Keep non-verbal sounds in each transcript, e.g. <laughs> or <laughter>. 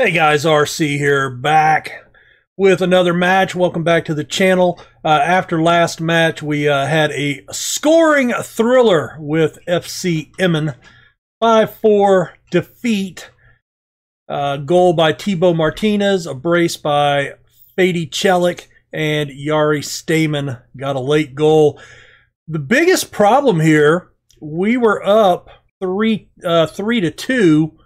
Hey guys, RC here, back with another match. Welcome back to the channel. Uh, after last match, we uh, had a scoring thriller with FC Emmen. 5-4 defeat. Uh, goal by Thibaut Martinez, a brace by Fady Celik, and Yari Stamen got a late goal. The biggest problem here, we were up three uh, three to two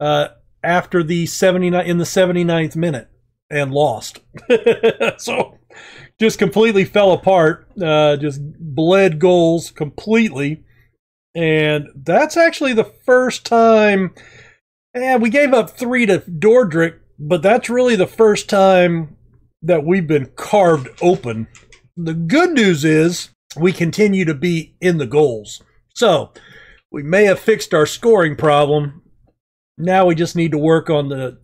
uh, after the 79 in the 79th minute and lost. <laughs> so just completely fell apart, uh, just bled goals completely. And that's actually the first time. And we gave up three to Dordrecht, but that's really the first time that we've been carved open. The good news is we continue to be in the goals. So we may have fixed our scoring problem, now we just need to work on the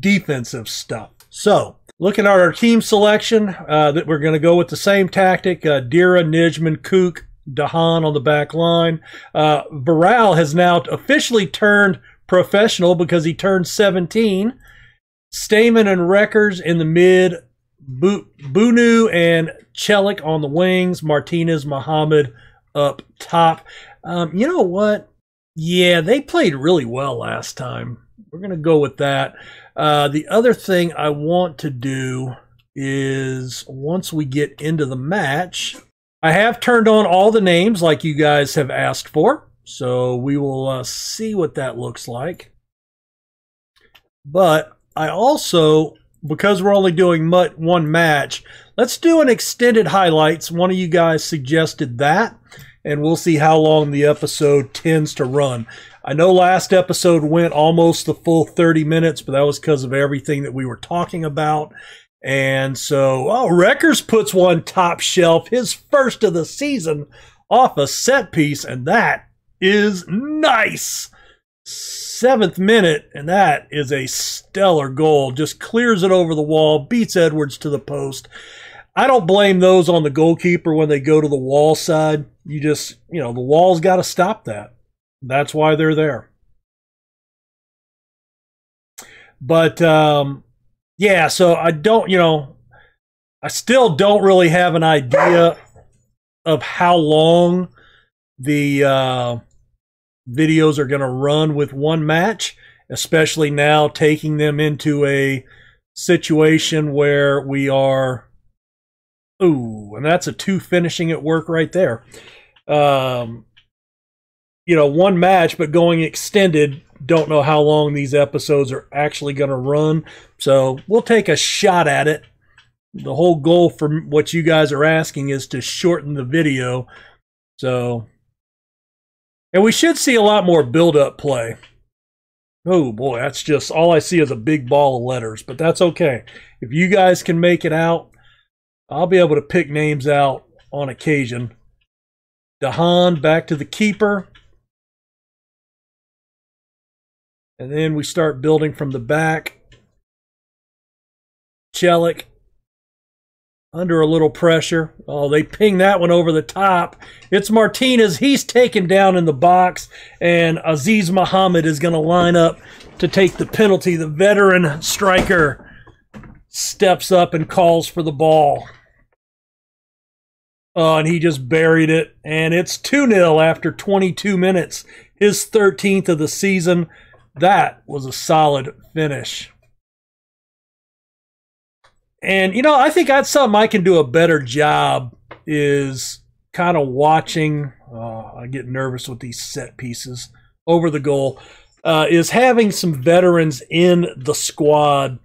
defensive stuff. So, looking at our team selection, uh, that we're going to go with the same tactic: uh, Dira, Nijman, Kook, Dahan on the back line. Uh, Varal has now officially turned professional because he turned 17. Stamen and Reckers in the mid. Bunu and Celik on the wings. Martinez, Muhammad up top. Um, you know what? Yeah, they played really well last time. We're going to go with that. Uh, the other thing I want to do is once we get into the match, I have turned on all the names like you guys have asked for. So we will uh, see what that looks like. But I also, because we're only doing one match, let's do an extended highlights. One of you guys suggested that and we'll see how long the episode tends to run. I know last episode went almost the full 30 minutes, but that was because of everything that we were talking about. And so, oh, Reckers puts one top shelf, his first of the season, off a set piece, and that is nice. Seventh minute, and that is a stellar goal. Just clears it over the wall, beats Edwards to the post. I don't blame those on the goalkeeper when they go to the wall side. You just, you know, the wall's got to stop that. That's why they're there. But um, yeah, so I don't, you know, I still don't really have an idea of how long the uh, videos are going to run with one match, especially now taking them into a situation where we are Ooh, and that's a two finishing at work right there. Um, you know, one match, but going extended. Don't know how long these episodes are actually going to run. So we'll take a shot at it. The whole goal for what you guys are asking is to shorten the video. So, and we should see a lot more build up play. Oh boy, that's just all I see is a big ball of letters, but that's okay. If you guys can make it out, I'll be able to pick names out on occasion. Dahan back to the keeper. And then we start building from the back. Celik under a little pressure. Oh, they ping that one over the top. It's Martinez. He's taken down in the box, and Aziz Muhammad is going to line up to take the penalty. The veteran striker steps up and calls for the ball. Uh, and he just buried it. And it's 2 0 after 22 minutes. His 13th of the season. That was a solid finish. And, you know, I think that's something I can do a better job is kind of watching. Uh, I get nervous with these set pieces over the goal. Uh, is having some veterans in the squad.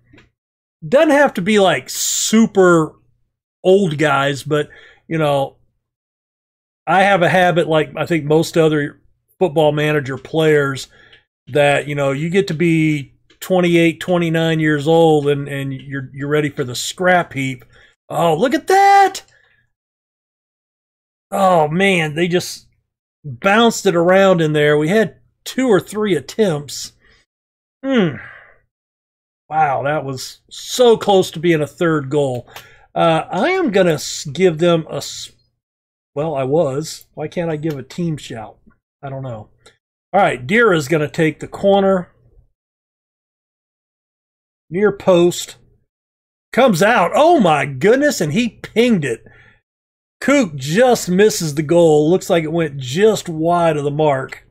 Doesn't have to be like super old guys, but you know, I have a habit like I think most other football manager players that, you know, you get to be 28, 29 years old and, and you're you're ready for the scrap heap. Oh, look at that. Oh man, they just bounced it around in there. We had two or three attempts. Hmm. Wow, that was so close to being a third goal. Uh, I am going to give them a. Well, I was. Why can't I give a team shout? I don't know. All right, Dira is going to take the corner. near post. Comes out. Oh my goodness, and he pinged it. Kook just misses the goal. Looks like it went just wide of the mark.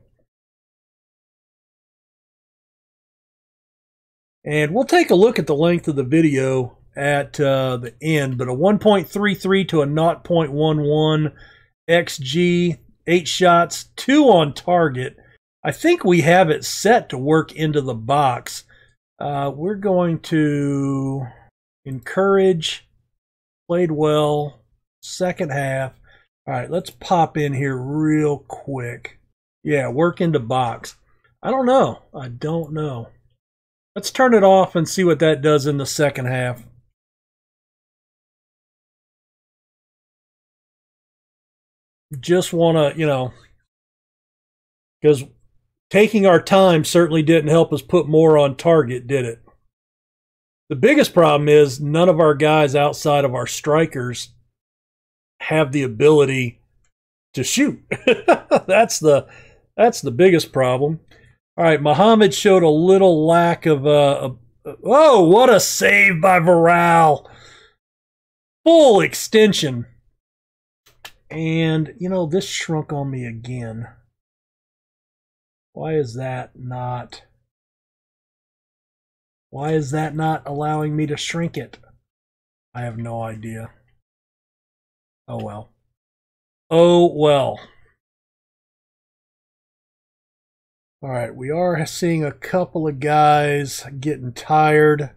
And we'll take a look at the length of the video at uh, the end, but a 1.33 to a 0.11 XG, eight shots, two on target. I think we have it set to work into the box. Uh, we're going to encourage, played well, second half. All right, let's pop in here real quick. Yeah, work into box. I don't know. I don't know. Let's turn it off and see what that does in the second half. Just want to, you know, because taking our time certainly didn't help us put more on target, did it? The biggest problem is none of our guys outside of our strikers have the ability to shoot. <laughs> that's the that's the biggest problem. All right, Muhammad showed a little lack of uh, oh, what a save by Varal. Full extension. And you know, this shrunk on me again. Why is that not Why is that not allowing me to shrink it? I have no idea. Oh well. Oh well. All right, we are seeing a couple of guys getting tired.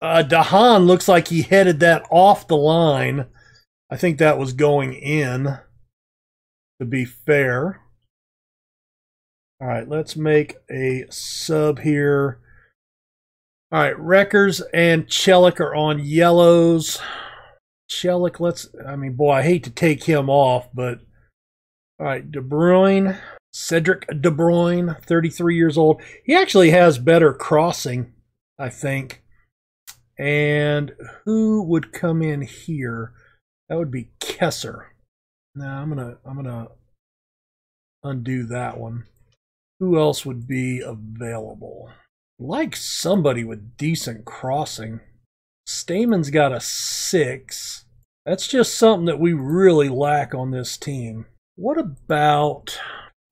Uh, Dahan looks like he headed that off the line. I think that was going in, to be fair. All right, let's make a sub here. All right, Reckers and Celik are on yellows. Celik, let's, I mean, boy, I hate to take him off, but all right, De Bruyne, Cedric De Bruyne, 33 years old. He actually has better crossing, I think. And who would come in here? That would be Kesser. Now I'm gonna I'm gonna undo that one. Who else would be available? like somebody with decent crossing. Stamen's got a six. That's just something that we really lack on this team. What about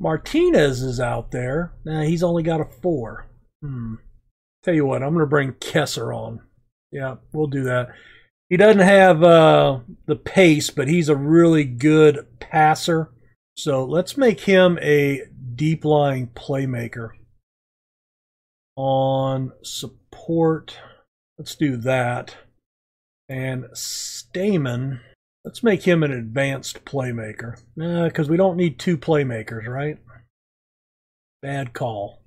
Martinez is out there? Nah, he's only got a four. Hmm. Tell you what, I'm going to bring Kesser on. Yeah, we'll do that. He doesn't have uh, the pace, but he's a really good passer. So let's make him a deep lying playmaker on support. Let's do that. And Stamen, let's make him an advanced playmaker. Because uh, we don't need two playmakers, right? Bad call.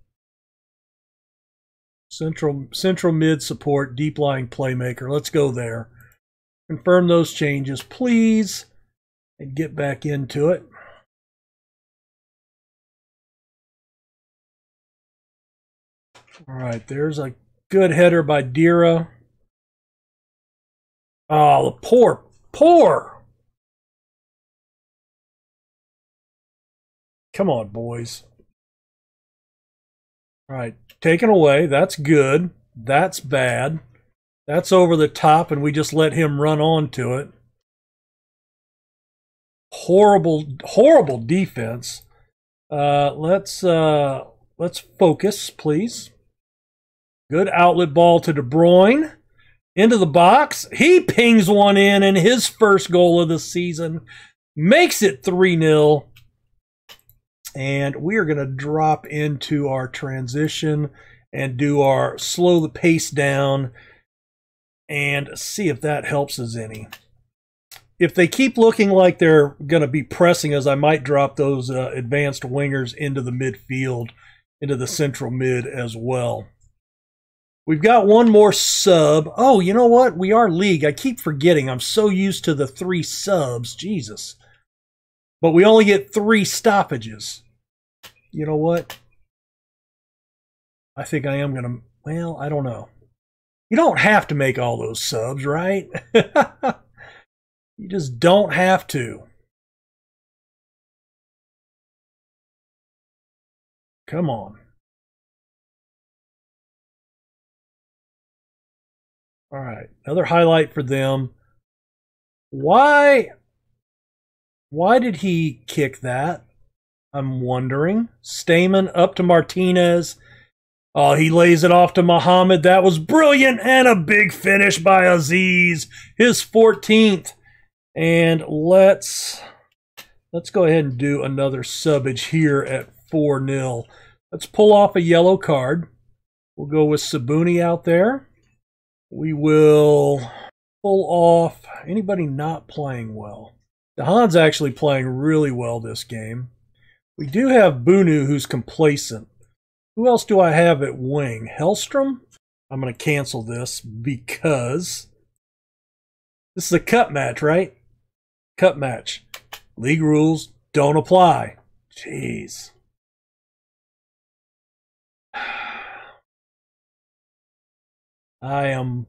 Central central mid support, deep lying playmaker. Let's go there. Confirm those changes, please, and get back into it. All right, there's a good header by Dira. Oh, the poor, poor. Come on, boys. All right, taken away. That's good. That's bad. That's over the top, and we just let him run on to it. Horrible, horrible defense. Uh, let's uh, let's focus, please. Good outlet ball to De Bruyne. Into the box. He pings one in, and his first goal of the season makes it 3 0. And we are going to drop into our transition and do our slow the pace down and see if that helps us any. If they keep looking like they're going to be pressing us, I might drop those uh, advanced wingers into the midfield, into the central mid as well. We've got one more sub. Oh, you know what? We are league. I keep forgetting. I'm so used to the three subs. Jesus. But we only get three stoppages. You know what? I think I am going to. Well, I don't know. You don't have to make all those subs, right? <laughs> you just don't have to. Come on. All right, another highlight for them. Why? Why did he kick that? I'm wondering. Stamen up to Martinez. Oh, he lays it off to Muhammad. That was brilliant and a big finish by Aziz, his 14th. And let's let's go ahead and do another subbage here at 4 0. Let's pull off a yellow card. We'll go with Sabuni out there. We will pull off anybody not playing well. Dahan's actually playing really well this game. We do have Bunu who's complacent. Who else do I have at wing? Hellstrom? I'm going to cancel this because this is a cup match, right? Cup match. League rules don't apply. Jeez. I am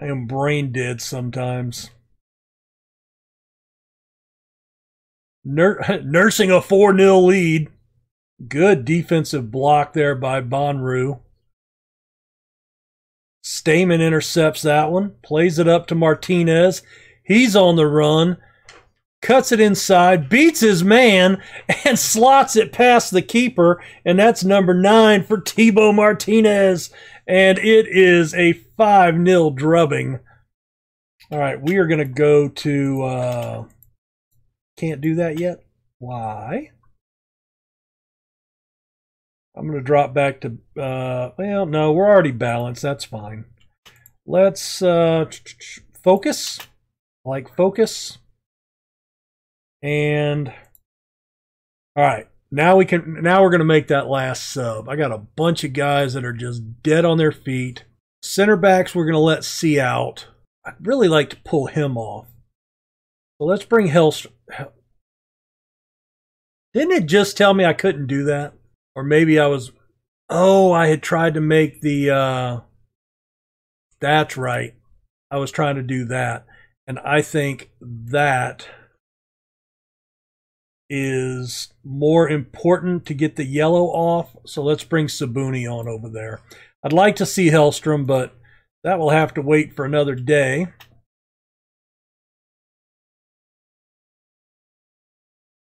I am brain dead sometimes. Nur- <laughs> nursing a 4 0 lead. Good defensive block there by Bonru. Stamen intercepts that one, plays it up to Martinez. He's on the run, cuts it inside, beats his man, <laughs> and slots it past the keeper. And that's number nine for Thibaut Martinez. And it is a 5 0 drubbing. All right, we are going to go to. Uh, can't do that yet. Why? I'm going to drop back to, uh, well, no, we're already balanced. That's fine. Let's uh, focus, like focus. And, all right, now we can, now we're going to make that last sub. I got a bunch of guys that are just dead on their feet. Center backs, we're going to let see out. I'd really like to pull him off. So let's bring Hellstrom. Didn't it just tell me I couldn't do that? Or maybe I was, oh, I had tried to make the, uh, that's right. I was trying to do that. And I think that is more important to get the yellow off. So let's bring Sabuni on over there. I'd like to see Hellstrom, but that will have to wait for another day.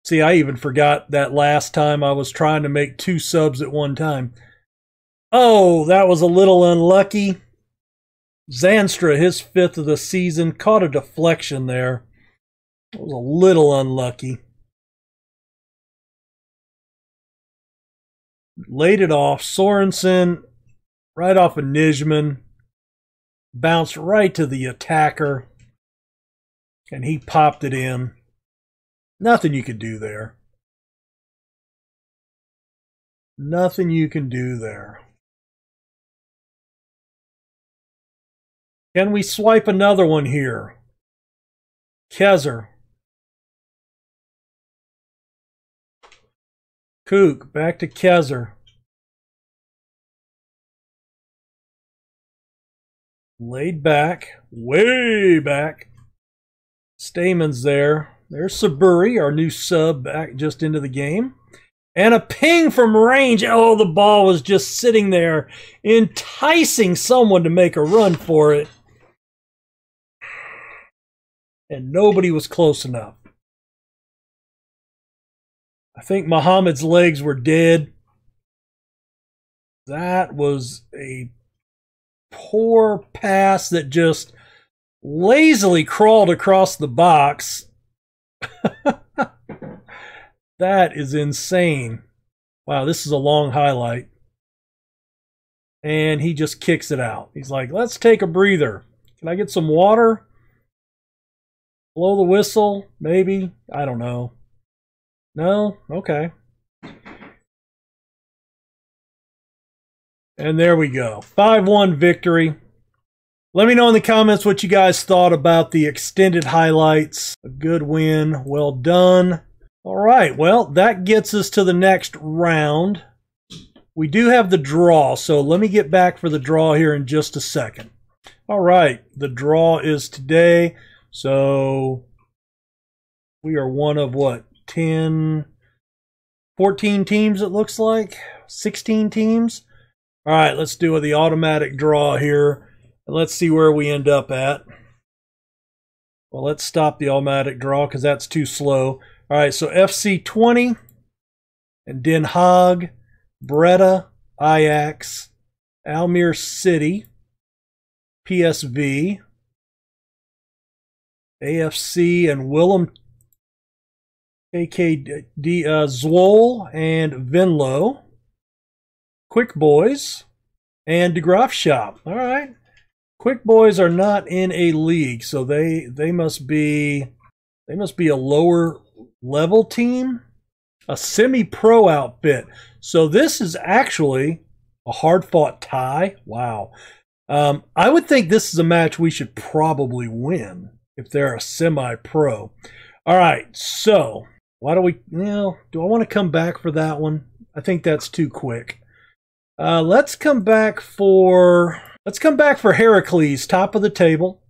See, I even forgot that last time I was trying to make two subs at one time. Oh, that was a little unlucky. Zanstra, his fifth of the season, caught a deflection there. It was a little unlucky. Laid it off. Sorensen, right off of Nijman, bounced right to the attacker, and he popped it in. Nothing you could do there. Nothing you can do there. Can we swipe another one here? Kezer. Kook, back to Kezer. Laid back, way back. Stamen's there. There's Sabuni, our new sub, back just into the game. And a ping from range. Oh, the ball was just sitting there, enticing someone to make a run for it. And nobody was close enough. I think Muhammad's legs were dead. That was a poor pass that just lazily crawled across the box <laughs> that is insane. Wow, this is a long highlight. And he just kicks it out. He's like, let's take a breather. Can I get some water? Blow the whistle? Maybe? I don't know. No? Okay. And there we go. 5 1 victory. Let me know in the comments what you guys thought about the extended highlights. A good win. Well done. All right. Well, that gets us to the next round. We do have the draw, so let me get back for the draw here in just a second. All right. The draw is today. So we are one of what? 10, 14 teams, it looks like. 16 teams. All right. Let's do the automatic draw here. And let's see where we end up at. Well, let's stop the automatic draw because that's too slow. All right, so FC Twente and Den Haag, Breda, Ajax, Almere City, PSV, AFC, and Willem KKD uh, and Venlo, Quick Boys, and De Graafschap. All right. Quick Boys are not in a league, so they they must be they must be a lower level team, a semi-pro outfit. So this is actually a hard-fought tie. Wow. Um, I would think this is a match we should probably win if they're a semi-pro. All right, so why do we? Know, do I want to come back for that one? I think that's too quick. Uh, let's come back for let's come back for Heracles, top of the table,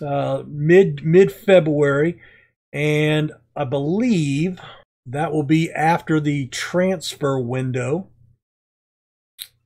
uh, mid mid February, and I believe that will be after the transfer window,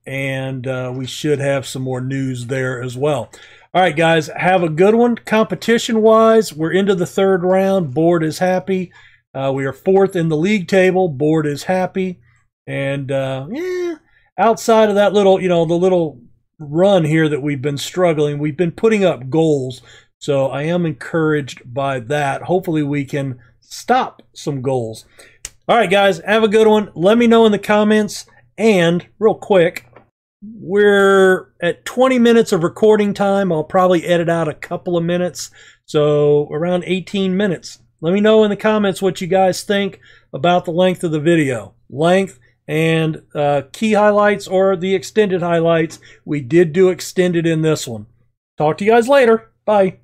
and uh, we should have some more news there as well. All right, guys, have a good one. Competition wise, we're into the third round. Board is happy. Uh, we are fourth in the league table. Board is happy. And uh, yeah, outside of that little, you know, the little run here that we've been struggling, we've been putting up goals. So I am encouraged by that. Hopefully we can stop some goals. All right, guys, have a good one. Let me know in the comments. And real quick, we're at 20 minutes of recording time. I'll probably edit out a couple of minutes. So around 18 minutes. Let me know in the comments what you guys think about the length of the video. Length and uh, key highlights or the extended highlights. We did do extended in this one. Talk to you guys later. Bye.